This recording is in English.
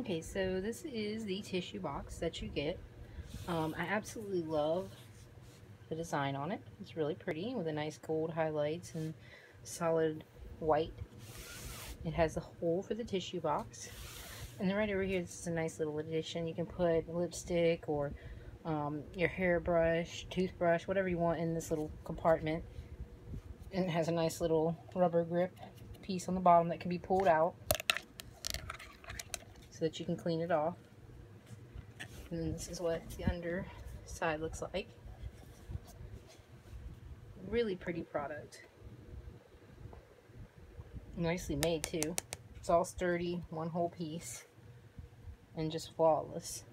Okay, so this is the tissue box that you get. Um, I absolutely love the design on it. It's really pretty with a nice gold highlights and solid white. It has a hole for the tissue box. And then right over here, this is a nice little addition. You can put lipstick or um, your hairbrush, toothbrush, whatever you want in this little compartment. And it has a nice little rubber grip piece on the bottom that can be pulled out so that you can clean it off. And this is what the underside looks like. Really pretty product. Nicely made too. It's all sturdy, one whole piece, and just flawless.